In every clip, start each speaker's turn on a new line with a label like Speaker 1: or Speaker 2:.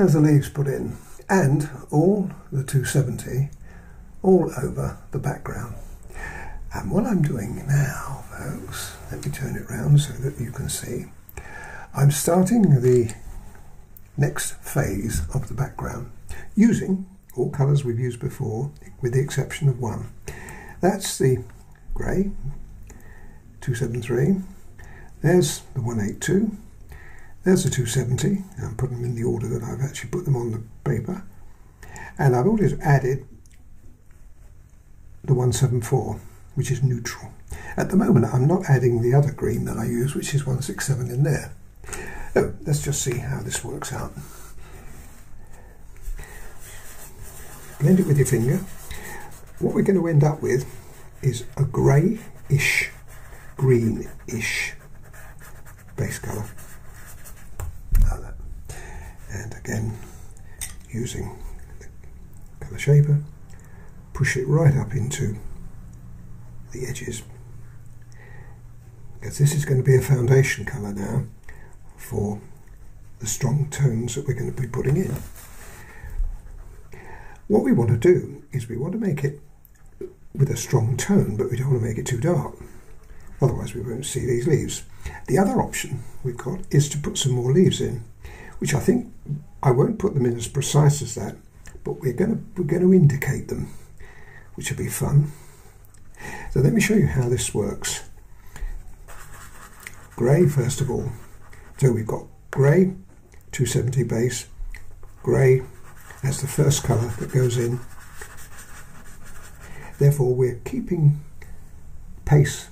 Speaker 1: as the leaves put in and all the 270 all over the background. And what I'm doing now, folks, let me turn it round so that you can see. I'm starting the next phase of the background using all colours we've used before, with the exception of one. That's the grey, 273. There's the 182. There's the 270. I'm putting them in the order that I've actually put them on the paper. And I've always added the 174, which is neutral. At the moment, I'm not adding the other green that I use, which is 167 in there. Oh, let's just see how this works out. Blend it with your finger. What we're going to end up with is a grey-ish, green-ish base colour. And again, using the colour shaper, push it right up into the edges. Because this is going to be a foundation colour now for the strong tones that we're going to be putting in. What we want to do is we want to make it with a strong tone, but we don't want to make it too dark. Otherwise we won't see these leaves. The other option we've got is to put some more leaves in, which I think I won't put them in as precise as that, but we're going to, we're going to indicate them, which will be fun. So let me show you how this works. Grey first of all. So we've got grey, 270 base, grey as the first colour that goes in. Therefore we're keeping pace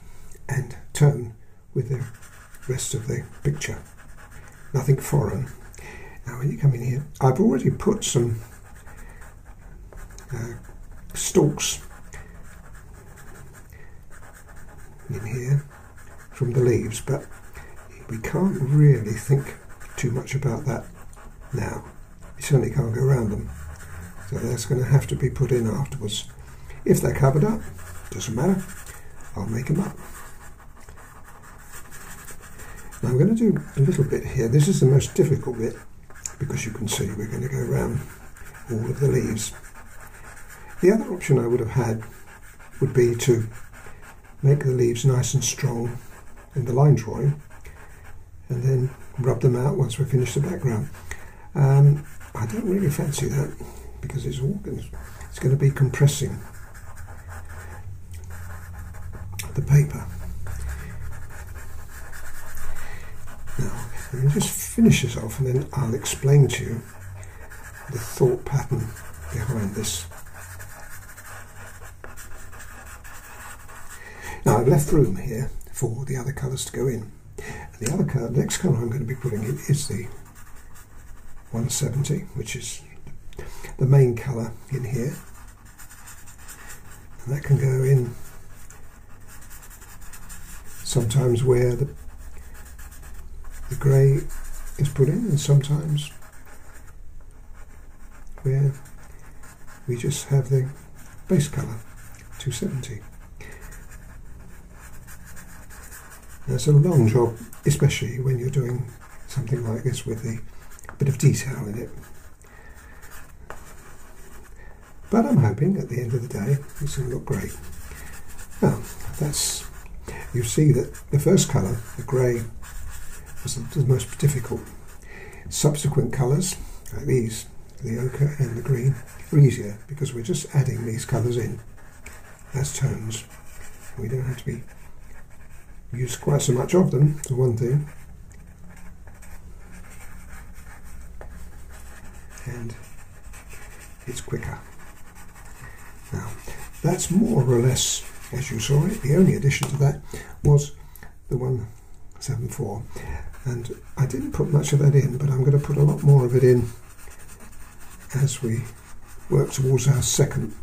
Speaker 1: and tone with the rest of the picture. Nothing foreign. When you come in here, I've already put some uh, stalks in here from the leaves, but we can't really think too much about that now. We certainly can't go around them. So that's going to have to be put in afterwards. If they're covered up, doesn't matter, I'll make them up. Now I'm going to do a little bit here. This is the most difficult bit because you can see we're going to go around all of the leaves. The other option I would have had would be to make the leaves nice and strong in the line drawing and then rub them out once we finish the background. Um, I don't really fancy that because it's all going to, it's going to be compressing the paper. Now, me just finish this off and then I'll explain to you the thought pattern behind this. Now I've left room here for the other colours to go in. The other colour, the next colour I'm going to be putting in is the 170, which is the main colour in here. And that can go in sometimes where the, the grey is put in and sometimes where we just have the base colour 270. That's a long job, especially when you're doing something like this with the bit of detail in it. But I'm hoping at the end of the day it's going to look great. Now, that's you see that the first colour, the grey, the, the most difficult. Subsequent colours, like these, the ochre and the green, are easier because we're just adding these colours in as tones. We don't have to be use quite so much of them, for one thing. And it's quicker. Now, that's more or less as you saw it. The only addition to that was the 174. And I didn't put much of that in, but I'm going to put a lot more of it in as we work towards our second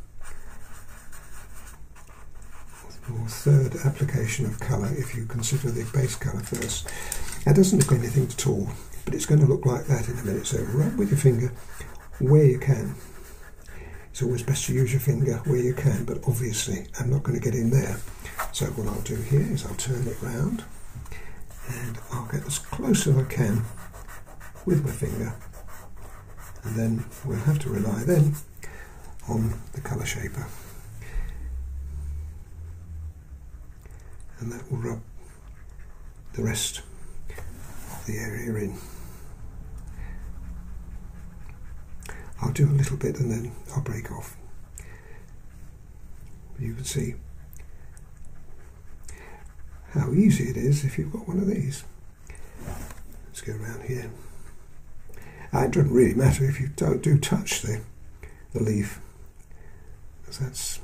Speaker 1: or third application of colour if you consider the base colour first. That doesn't look anything at all, but it's going to look like that in a minute. So rub with your finger where you can. It's always best to use your finger where you can, but obviously I'm not going to get in there. So what I'll do here is I'll turn it round and I'll get as close as I can with my finger and then we'll have to rely then on the colour shaper and that will rub the rest of the area in. I'll do a little bit and then I'll break off. You can see how easy it is if you've got one of these. Let's go around here. Uh, it doesn't really matter if you don't do touch the, the leaf, because that's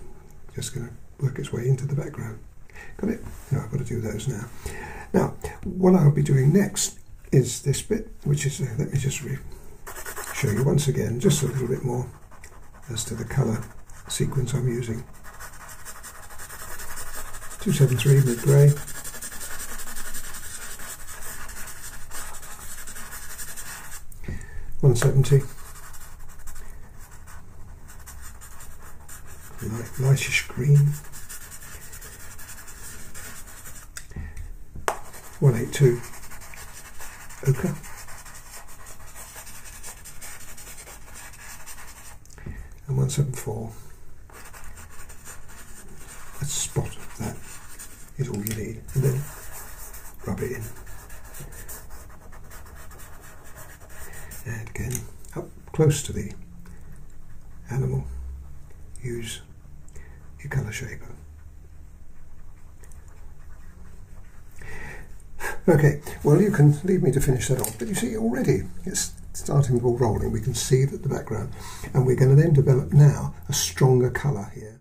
Speaker 1: just going to work its way into the background. Got it? No, I've got to do those now. Now, what I'll be doing next is this bit, which is, uh, let me just show you once again, just a little bit more as to the colour sequence I'm using. 273 mid grey. One seventy. Light, lightish green. One eight two. Ochre. And one seven four. A spot of that is all you need, and then rub it in. And again, up close to the animal, use your colour shaper. Okay, well you can leave me to finish that off, but you see already it's starting the ball rolling. We can see that the background, and we're going to then develop now a stronger colour here.